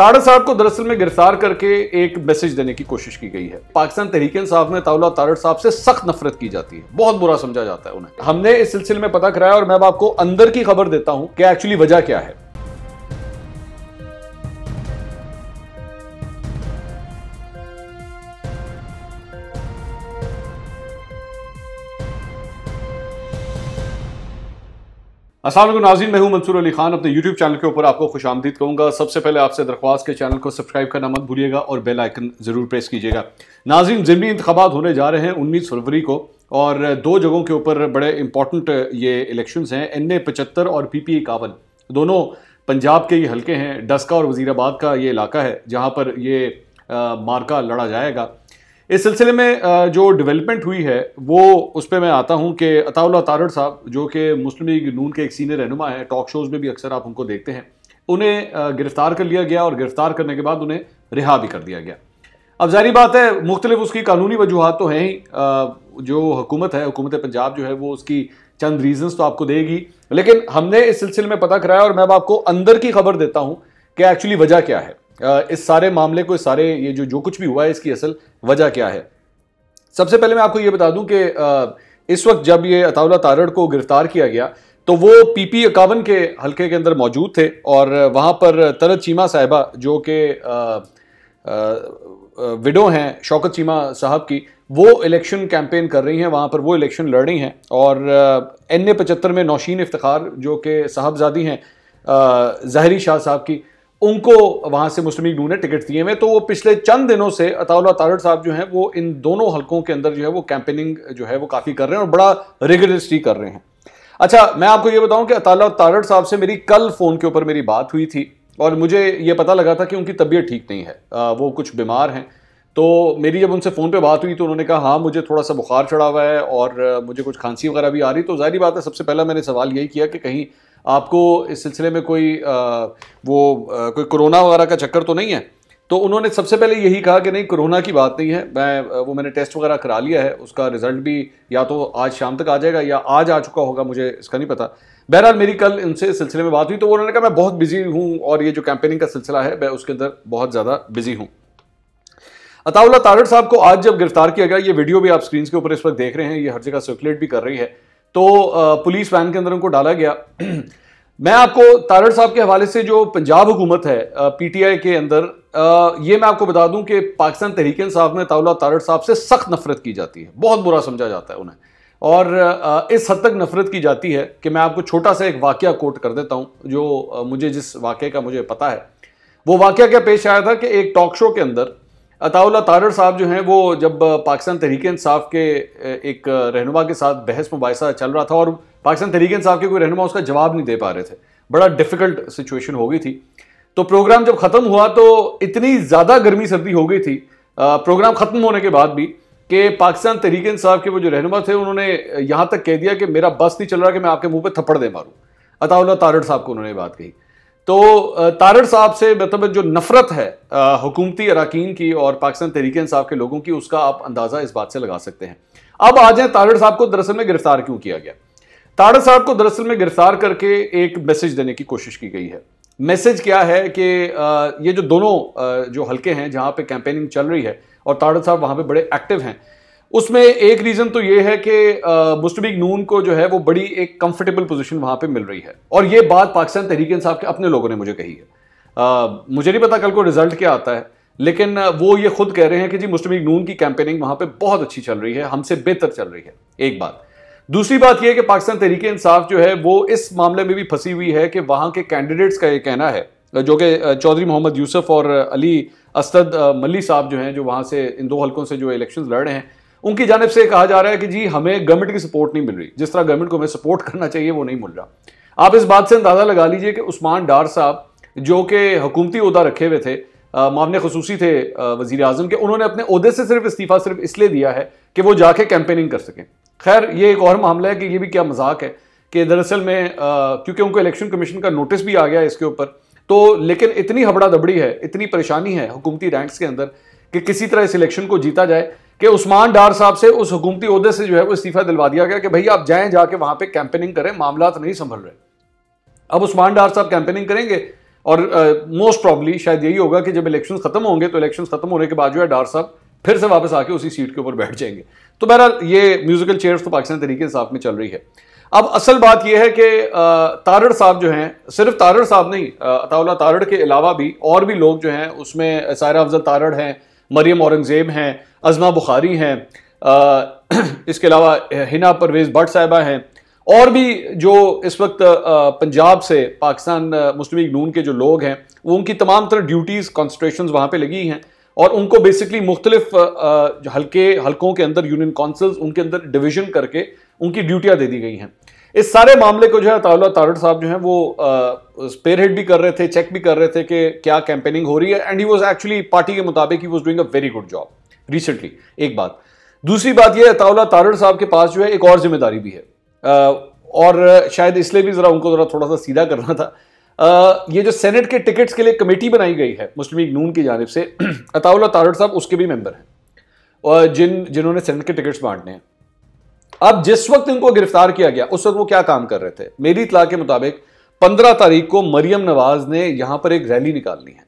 ताड़ा साहब को दरअसल में गिरफ़्तार करके एक मैसेज देने की कोशिश की गई है। पाकिस्तान तहरीक इंसाफ में ताउला तारड़ साहब से सख्त नफरत की जाती है। बहुत बुरा समझा जाता है उन्हें। हमने इस सिलसिले में पता कराया और मैं अब आपको अंदर की खबर देता हूँ कि एक्चुअली वजह क्या है। असल नाजीन मैं हूँ मंसूर अली खान। अपने यूट्यूब चैनल के ऊपर आपको खुश आमदीद कहूँगा। सबसे पहले आपसे दरख्वास्त के चैनल को सब्सक्राइब करना मत भूलिएगा और बेल आइकन ज़रूर प्रेस कीजिएगा। नाजीन ज़मनी इंतबात होने जा रहे हैं उन्नीस फरवरी को और दो जगहों के ऊपर बड़े इंपॉर्टेंट ये इलेक्शन हैं एन ए पचहत्तर और पी पी इक्यावन। दोनों पंजाब के ये हल्के हैं, डस्का और वजीराबाद का ये इलाका है, जहाँ पर ये मार्का लड़ा जाएगा। इस सिलसिले में जो डेवलपमेंट हुई है, वो उस पर मैं आता हूँ कि अताउल्ला तारड़ साहब, जो कि मुस्लिम लीग नून के एक सीनियर रहनुमा है टॉक शोज़ में भी अक्सर आप उनको देखते हैं, उन्हें गिरफ़्तार कर लिया गया और गिरफ़्तार करने के बाद उन्हें रिहा भी कर दिया गया। अब जारी बात है, मुख्तलिफ़ उसकी कानूनी वजूहत तो हैं ही जो हुकूमत है, हुकूमत पंजाब जो है, वो उसकी चंद रीजंस तो आपको देगी, लेकिन हमने इस सिलसिले में पता कराया और मैं अब आपको अंदर की खबर देता हूँ कि एक्चुअली वजह क्या है। इस सारे मामले को, इस सारे ये जो जो कुछ भी हुआ है, इसकी असल वजह क्या है? सबसे पहले मैं आपको ये बता दूँ कि इस वक्त जब ये अताउल्ला तारड़ को गिरफ़्तार किया गया तो वो पीपी इक्यावन के हल्के के अंदर मौजूद थे और वहाँ पर तरत चीमा साहिबा, जो कि विडो हैं, शौकत चीमा साहब की, वो इलेक्शन कैंपेन कर रही हैं, वहाँ पर वो इलेक्शन लड़ रही हैं और एन ए पचहत्तर में नौशीन इफ्तार जो कि साहबजादी हैं जहरी शाह साहब की उनको वहाँ से मुस्लिम लीग ने टिकट दिए हुए तो वो पिछले चंद दिनों से अताउल्ला तारड़ साहब जो हैं, वो इन दोनों हलकों के अंदर जो है, वो कैंपेनिंग जो है, वो काफ़ी कर रहे हैं और बड़ा रिगरसली कर रहे हैं। अच्छा मैं आपको ये बताऊँ कि अताउल्ला तारड़ साहब से मेरी कल फ़ोन के ऊपर मेरी बात हुई थी और मुझे ये पता लगा था कि उनकी तबीयत ठीक नहीं है। वो कुछ बीमार हैं। तो मेरी जब उनसे फ़ोन पे बात हुई तो उन्होंने कहा हाँ मुझे थोड़ा सा बुखार चढ़ा हुआ है और मुझे कुछ खांसी वगैरह भी आ रही तो ज़ाहिर बात है, सबसे पहला मैंने सवाल यही किया कि कहीं आपको इस सिलसिले में कोई वो कोई कोरोना वगैरह का चक्कर तो नहीं है? तो उन्होंने सबसे पहले यही कहा कि नहीं, कोरोना की बात नहीं है। मैं वो मैंने टेस्ट वगैरह करा लिया है, उसका रिज़ल्ट भी या तो आज शाम तक आ जाएगा या आज आ चुका होगा, मुझे इसका नहीं पता। बहरहाल मेरी कल इनसे सिलसिले में बात हुई तो उन्होंने कहा, मैं बहुत बिज़ी हूँ और ये जो कैंपेनिंग का सिलसिला है, मैं उसके अंदर बहुत ज़्यादा बिज़ी हूँ। अताउल्ला तारड़ साहब को आज जब गिरफ़्तार किया गया, ये वीडियो भी आप स्क्रीन के ऊपर इस वक्त देख रहे हैं, ये हर जगह सर्कुलेट भी कर रही है। तो पुलिस वैन के अंदर उनको डाला गया। मैं आपको तारड़ साहब के हवाले से जो पंजाब हुकूमत है पीटीआई के अंदर ये मैं आपको बता दूँ कि पाकिस्तान तहरीक साहब में ताउला तारड़ साहब से सख्त नफरत की जाती है। बहुत बुरा समझा जाता है उन्हें। और इस हद तक नफरत की जाती है कि मैं आपको छोटा सा एक वाक्य कोट कर देता हूँ, जो मुझे जिस वाक्य का मुझे पता है, वो वाक्य क्या पेश आया था कि एक टॉक शो के अंदर अताउल्ला तारड़ साहब जो हैं, वो जब पाकिस्तान तहरीक इंसाफ के एक रहनुमा के साथ बहस मुबासा चल रहा था और पाकिस्तान तहरीक इंसाफ के कोई रहनुमा उसका जवाब नहीं दे पा रहे थे। बड़ा डिफ़िकल्ट सिचुएशन हो गई थी। तो प्रोग्राम जब ख़त्म हुआ तो इतनी ज़्यादा गर्मी सर्दी हो गई थी प्रोग्राम ख़त्म होने के बाद भी कि पाकिस्तान तहरीक इंसाफ के वो जो रहनुमा थे, उन्होंने यहाँ तक कह दिया कि मेरा बस नहीं चल रहा कि मैं आपके मुँह पर थप्पड़ दे मारूँ। अताउल्ला तारड़ साहब को उन्होंने बात कही। तो तारड़ साहब से मतलब जो नफरत है हुकूमती अरकान की और पाकिस्तान तहरीक इंसाफ के लोगों की, उसका आप अंदाज़ा इस बात से लगा सकते हैं। अब आ जाए, तारड़ साहब को दरअसल में गिरफ़्तार क्यों किया गया? तारड़ साहब को दरअसल में गिरफ़्तार करके एक मैसेज देने की कोशिश की गई है। मैसेज क्या है कि ये जो दोनों जो हल्के हैं, जहाँ पे कैंपेनिंग चल रही है, और तारड़ साहब वहाँ पे बड़े एक्टिव हैं उसमें एक रीजन तो ये है कि लीग नून को जो है वो बड़ी एक कंफर्टेबल पोजीशन वहाँ पे मिल रही है। और ये बात पाकिस्तान तहरीक इंसाफ के अपने लोगों ने मुझे कही है। आ, मुझे नहीं पता कल को रिज़ल्ट क्या आता है लेकिन वो ये खुद कह रहे हैं कि जी मुस्लिम नून की कैंपेनिंग वहाँ पे बहुत अच्छी चल रही है हमसे बेहतर चल रही है। एक बात। दूसरी बात यह कि पाकिस्तान तहरीक इंसाफ जो है वो इस मामले में भी फंसी हुई है कि वहाँ के कैंडिडेट्स का ये कहना है जो कि चौधरी मोहम्मद यूसुफ और अली असद मल्ली साहब जो हैं जो वहाँ से इन दो हल्कों से जो इलेक्शन लड़ रहे हैं उनकी जानब से कहा जा रहा है कि जी, हमें गवर्नमेंट की सपोर्ट नहीं मिल रही। जिस तरह गवर्नमेंट को हमें सपोर्ट करना चाहिए, वो नहीं मिल रहा। आप इस बात से अंदाज़ा लगा लीजिए कि उस्मान डार साहब, जो कि हुकूमती अहदा रखे हुए थे मामले खसूसी थे वज़ीर अजम के, उन्होंने अपने अहदे से सिर्फ़ इस्तीफ़ा सिर्फ़ इसलिए दिया है कि वो जाके कैंपेनिंग कर सकें। खैर, ये एक और मामला है कि ये भी क्या मज़ाक है कि दरअसल में क्योंकि उनको इलेक्शन कमीशन का नोटिस भी आ गया इसके ऊपर तो लेकिन इतनी हबड़ा दबड़ी है, इतनी परेशानी है हुकूमती रैंक्स के अंदर कि किसी तरह इस इलेक्शन को जीता जाए कि उस्मान डार साहब से उस हुकूमती अहदे से जो है वो इस्तीफा दिलवा दिया गया कि भाई आप जाएँ जाके वहाँ पे कैंपेनिंग करें मामला नहीं संभल रहे। अब उस्मान डार साहब कैंपेनिंग करेंगे और मोस्ट uh, प्रॉब्ली शायद यही होगा कि जब इलेक्शन खत्म होंगे तो इलेक्शन खत्म होने के बाद जो है डार साहब फिर से वापस आके उसी सीट के ऊपर बैठ जाएँगे। तो बहरहाल ये म्यूजिकल चेयर्स तो पाकिस्तान तरीके साथ में चल रही है। अब असल बात यह है कि तारड़ साहब जो हैं सिर्फ़ तारड़ साहब नहीं अताउल्ला तारड़ के अलावा भी और भी लोग जो हैं उसमें सायरा अफजल तारड़ हैं मरियम औरंगज़ेब हैं, अजमा बुखारी हैं इसके अलावा हिना परवेज़ भट्ट साहिबा हैं, और भी जो इस वक्त पंजाब से पाकिस्तान मुस्लिम लीग नून के जो लोग हैं, वो उनकी तमाम तरह ड्यूटीज़ कॉन्स्ट्रेशन वहाँ पर लगी हैं, और उनको बेसिकली मुख्तलिफ़ हल्के, हल्कों के अंदर यूनियन काउंसिल्स उनके अंदर डिवीज़न करके उनकी ड्यूटियाँ दे दी गई हैं। इस सारे मामले को जो है ताउला तारड़ साहब जो है वो स्पेयर हेड भी कर रहे थे चेक भी कर रहे थे कि क्या कैंपेनिंग हो रही है and he was actually party के मुताबिक he was doing a very good job recently एक बात। दूसरी बात यह ताउला तारड़ साहब के पास जो है एक और ज़िम्मेदारी भी है। आ, और शायद इसलिए भी जरा उनको जरा थोड़ा सा सीधा करना था। आ, ये जो सेनेट के टिकट्स के लिए कमेटी बनाई गई है मुस्लिम लीग नून की जानब से अताउल्ला तारड़ साहब उसके भी मेंबर हैं। जिन जिन्होंने सेनेट के टिकट्स बांटने हैं। अब जिस वक्त इनको गिरफ़्तार किया गया, उस वक्त वो क्या काम कर रहे थे? मेरी इतला के मुताबिक, पंद्रह तारीख को मरियम नवाज़ ने यहाँ पर एक रैली निकालनी है।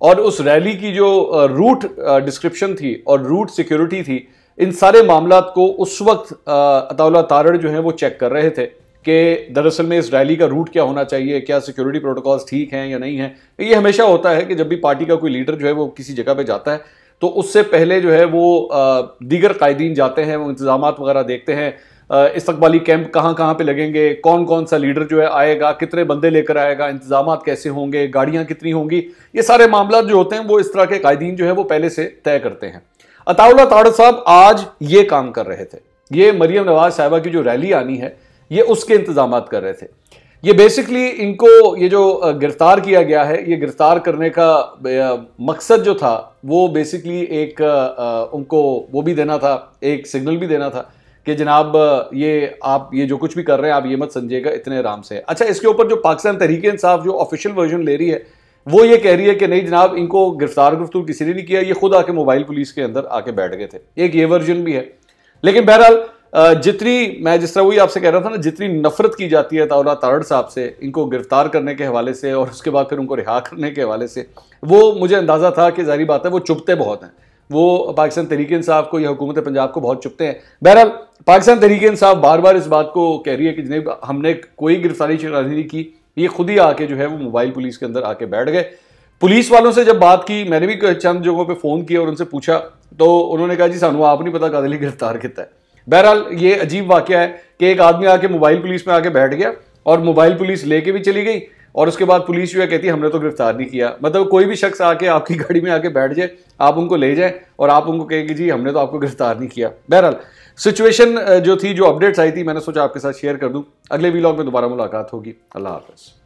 और उस रैली की जो रूट डिस्क्रिप्शन थी और रूट सिक्योरिटी थी, इन सारे मामला को उस वक्त अताउल्ला तारड़ जो है वो चेक कर रहे थे कि दरअसल में इस रैली का रूट क्या होना चाहिए, क्या सिक्योरिटी प्रोटोकॉल्स ठीक हैं या नहीं है। ये हमेशा होता है कि जब भी पार्टी का कोई लीडर जो है वो किसी जगह पे जाता है तो उससे पहले जो है वो दीगर कायदीन जाते हैं, वो इंतज़ाम वगैरह देखते हैं। इस्तबाली कैंप कहाँ कहाँ पे लगेंगे? कौन कौन सा लीडर जो है आएगा? कितने बंदे लेकर आएगा? इंतज़ाम कैसे होंगे? गाड़ियाँ कितनी होंगी? ये सारे मामला जो होते हैं, वो इस तरह के कायदीन जो है वो पहले से तय करते हैं। अताउल्ला ताड़ साहब आज ये काम कर रहे थे। ये मरियम नवाज़ साहबा की जो रैली आनी है, ये उसके इंतज़ाम कर रहे थे। ये बेसिकली इनको ये जो गिरफ़्तार किया गया है, ये गिरफ़्तार करने का मकसद जो था, वो बेसिकली एक उनको वो भी देना था, एक सिग्नल भी देना था कि जनाब ये आप, ये जो कुछ भी कर रहे हैं, आप ये मत समझिएगा, इतने आराम से। अच्छा इसके ऊपर जो पाकिस्तान तरीके इंसाफ, जो ऑफिशियल वर्जन ले रही है, वो ये कह रही है कि नहीं जनाब, इनको गिरफ़्तार गिरफ्तूर किसी ने नहीं किया, ये खुद आके मोबाइल पुलिस के अंदर आके बैठ गए थे। एक ये वर्जन भी है। लेकिन बहरहाल जितनी, मैं जिस तरह वही आपसे कह रहा था ना, जितनी नफरत की जाती है ताउला तारड़ साहब से, इनको गिरफ़्तार करने के हवाले से और उसके बाद फिर उनको रिहा करने के हवाले से, वो मुझे अंदाज़ा था कि जारी बात है वो चुपते बहुत हैं। वो पाकिस्तान तरीके इंसाफ को या हुकूमत पंजाब को बहुत चुपते हैं। बहरहाल, पाकिस्तान तरीके इंसाफ बार बार इस बात को कह रही है कि जिन्हें हमने कोई गिरफ्तारी नहीं की, ये खुद ही आके जो है वो मोबाइल पुलिस के अंदर आके बैठ गए। पुलिस वालों से जब बात की, मैंने भी चंद जगहों पर फ़ोन किया और उनसे पूछा तो उन्होंने कहा, जी, सानू आप नहीं पता कदली गिरफ़्तार किया है। बहरहाल, ये अजीब वाक्य है कि एक आदमी आके मोबाइल पुलिस में आके बैठ गया और मोबाइल पुलिस लेके भी चली गई और उसके बाद पुलिस जो है कहती है, हमने तो गिरफ़्तार नहीं किया। मतलब कोई भी शख्स आके आपकी गाड़ी में आके बैठ जाए, आप उनको ले जाए और आप उनको कहेगी जी, हमने तो आपको गिरफ़्तार नहीं किया। बहरहाल सिचुएशन जो थी, जो अपडेट्स आई थी, मैंने सोचा आपके साथ शेयर कर दूँ। अगले वीलॉग में दोबारा मुलाकात होगी। अल्लाह हाफ़